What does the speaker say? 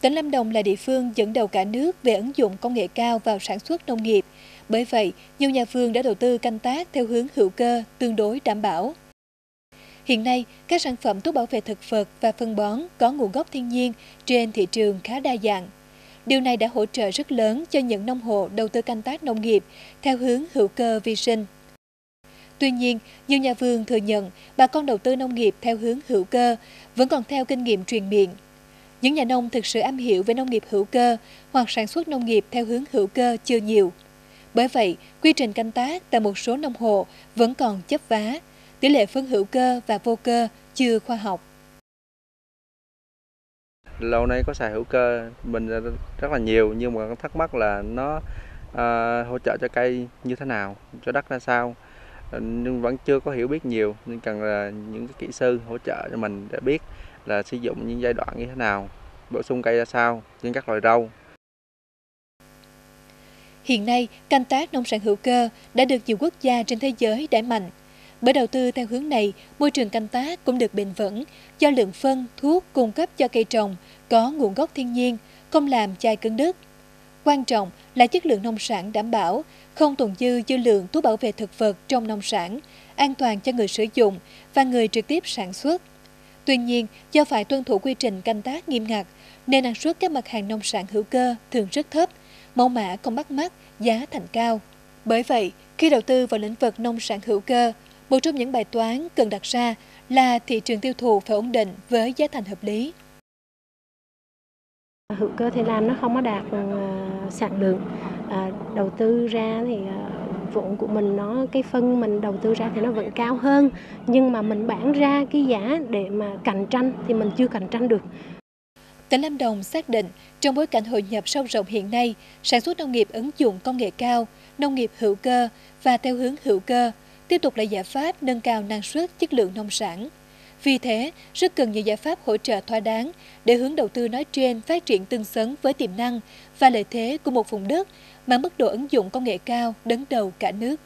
Tỉnh Lâm Đồng là địa phương dẫn đầu cả nước về ứng dụng công nghệ cao vào sản xuất nông nghiệp. Bởi vậy, nhiều nhà vườn đã đầu tư canh tác theo hướng hữu cơ, tương đối đảm bảo. Hiện nay, các sản phẩm thuốc bảo vệ thực vật và phân bón có nguồn gốc thiên nhiên trên thị trường khá đa dạng. Điều này đã hỗ trợ rất lớn cho những nông hộ đầu tư canh tác nông nghiệp theo hướng hữu cơ vi sinh. Tuy nhiên, nhiều nhà vườn thừa nhận bà con đầu tư nông nghiệp theo hướng hữu cơ vẫn còn theo kinh nghiệm truyền miệng. Những nhà nông thực sự am hiểu về nông nghiệp hữu cơ hoặc sản xuất nông nghiệp theo hướng hữu cơ chưa nhiều. Bởi vậy, quy trình canh tác tại một số nông hộ vẫn còn chấp vá, tỷ lệ phân hữu cơ và vô cơ chưa khoa học. Lâu nay có xài hữu cơ mình rất là nhiều nhưng mà thắc mắc là nó uh, hỗ trợ cho cây như thế nào, cho đất ra sao nhưng vẫn chưa có hiểu biết nhiều nên cần là những cái kỹ sư hỗ trợ cho mình để biết là sử dụng những giai đoạn như thế nào, bổ sung cây ra sao trên các loại rau. Hiện nay, canh tác nông sản hữu cơ đã được nhiều quốc gia trên thế giới đẩy mạnh. Bởi đầu tư theo hướng này, môi trường canh tác cũng được bền vững do lượng phân, thuốc cung cấp cho cây trồng có nguồn gốc thiên nhiên, không làm chai cứng đất Quan trọng là chất lượng nông sản đảm bảo, không tồn dư dư lượng thuốc bảo vệ thực vật trong nông sản, an toàn cho người sử dụng và người trực tiếp sản xuất. Tuy nhiên, do phải tuân thủ quy trình canh tác nghiêm ngặt, nên năng suất các mặt hàng nông sản hữu cơ thường rất thấp, mẫu mã không bắt mắt, giá thành cao. Bởi vậy, khi đầu tư vào lĩnh vực nông sản hữu cơ, một trong những bài toán cần đặt ra là thị trường tiêu thụ phải ổn định với giá thành hợp lý. Hữu cơ thì làm nó không có đạt ờ, sản lượng. À, đầu tư ra thì vụn vốn của mình nó cái phân mình đầu tư ra thì nó vẫn cao hơn nhưng mà mình bán ra cái giá để mà cạnh tranh thì mình chưa cạnh tranh được Tỉnh Lâm Đồng xác định trong bối cảnh hội nhập sâu rộng hiện nay, sản xuất nông nghiệp ứng dụng công nghệ cao, nông nghiệp hữu cơ và theo hướng hữu cơ tiếp tục là giải pháp nâng cao năng suất chất lượng nông sản. Vì thế, rất cần nhiều giải pháp hỗ trợ thỏa đáng để hướng đầu tư nói trên phát triển tương xứng với tiềm năng và lợi thế của một vùng đất mà mức độ ứng dụng công nghệ cao đứng đầu cả nước.